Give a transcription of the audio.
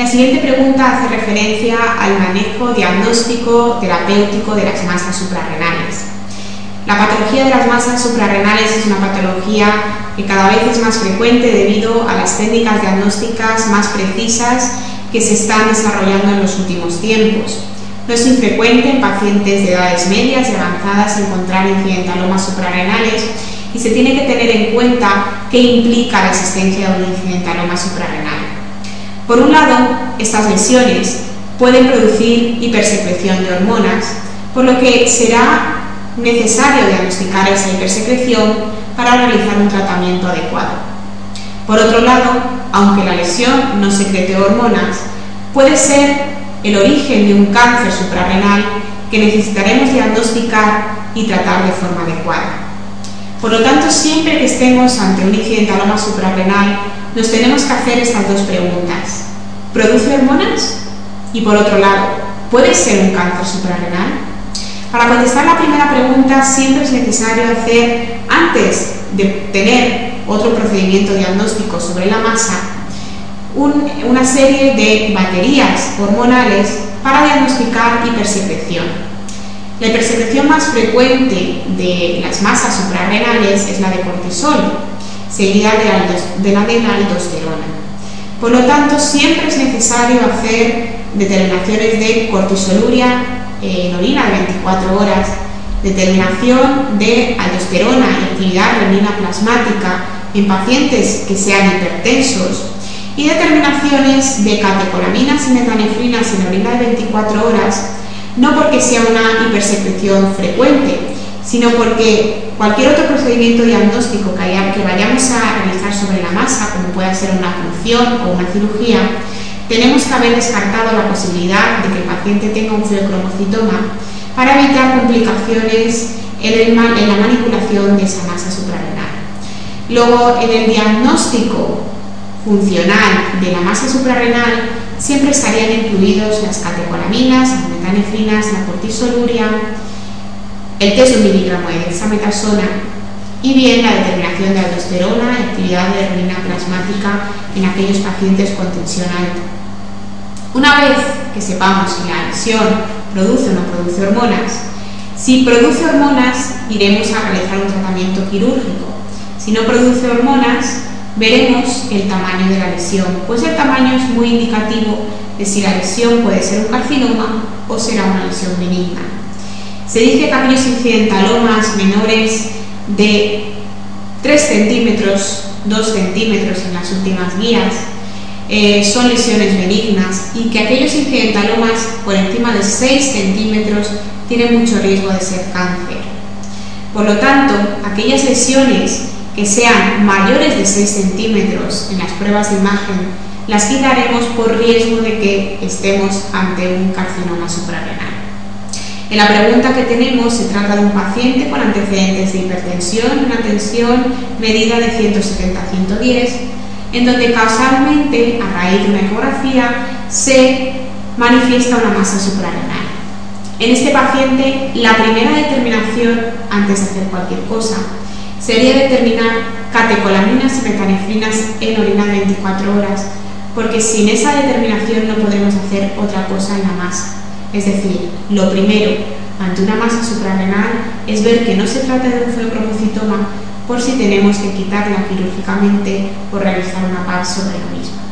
La siguiente pregunta hace referencia al manejo diagnóstico terapéutico de las masas suprarrenales. La patología de las masas suprarrenales es una patología que cada vez es más frecuente debido a las técnicas diagnósticas más precisas que se están desarrollando en los últimos tiempos. No es infrecuente en pacientes de edades medias y avanzadas encontrar incidentalomas suprarrenales y se tiene que tener en cuenta qué implica la existencia de un incidentaloma suprarrenal. Por un lado, estas lesiones pueden producir hipersecreción de hormonas, por lo que será necesario diagnosticar esa hipersecreción para realizar un tratamiento adecuado. Por otro lado, aunque la lesión no secrete hormonas, puede ser el origen de un cáncer suprarrenal que necesitaremos diagnosticar y tratar de forma adecuada. Por lo tanto, siempre que estemos ante un incidentaloma suprarrenal, nos tenemos que hacer estas dos preguntas. ¿Produce hormonas? Y por otro lado, ¿puede ser un cáncer suprarrenal? Para contestar la primera pregunta, siempre es necesario hacer, antes de tener otro procedimiento diagnóstico sobre la masa, una serie de baterías hormonales para diagnosticar hipersecreción. La hipersecreción más frecuente de las masas suprarrenales es la de cortisol, seguida de la de la aldosterona. Por lo tanto, siempre es necesario hacer determinaciones de cortisoluria en orina de 24 horas, determinación de aldosterona y actividad renina plasmática en pacientes que sean hipertensos y determinaciones de catecolaminas y metanefrinas en orina de 24 horas, no porque sea una hipersecreción frecuente, sino porque cualquier otro procedimiento diagnóstico que, vayamos a realizar sobre la masa, como pueda ser una función o una cirugía, tenemos que haber descartado la posibilidad de que el paciente tenga un feocromocitoma para evitar complicaciones en, en la manipulación de esa masa suprarrenal. Luego, en el diagnóstico funcional de la masa suprarrenal siempre estarían incluidos las catecolaminas, las metanefrinas, la cortisoluria, el test de un miligramo de dexametasona y bien la determinación de aldosterona actividad de renina plasmática en aquellos pacientes con tensión alta. Una vez que sepamos si la lesión produce o no produce hormonas, si produce hormonas iremos a realizar un tratamiento quirúrgico. Si no produce hormonas, veremos el tamaño de la lesión, pues el tamaño es muy indicativo de si la lesión puede ser un carcinoma o será una lesión benigna. Se dice que aquellos incidentalomas menores de 3 centímetros, 2 centímetros en las últimas guías, eh, son lesiones benignas y que aquellos incidentalomas por encima de 6 centímetros tienen mucho riesgo de ser cáncer. Por lo tanto, aquellas lesiones que sean mayores de 6 centímetros en las pruebas de imagen, las quitaremos por riesgo de que estemos ante un carcinoma suprarrenal. En la pregunta que tenemos se trata de un paciente con antecedentes de hipertensión, una tensión medida de 170 a 110, en donde causalmente, a raíz de una ecografía, se manifiesta una masa suprarrenal. En este paciente, la primera determinación antes de hacer cualquier cosa sería determinar catecolaminas y metanefrinas en orina de 24 horas, porque sin esa determinación no podemos hacer otra cosa en la masa. Es decir, lo primero ante una masa suprarrenal es ver que no se trata de un feocromocitoma por si tenemos que quitarla quirúrgicamente o realizar una PAP sobre lo mismo.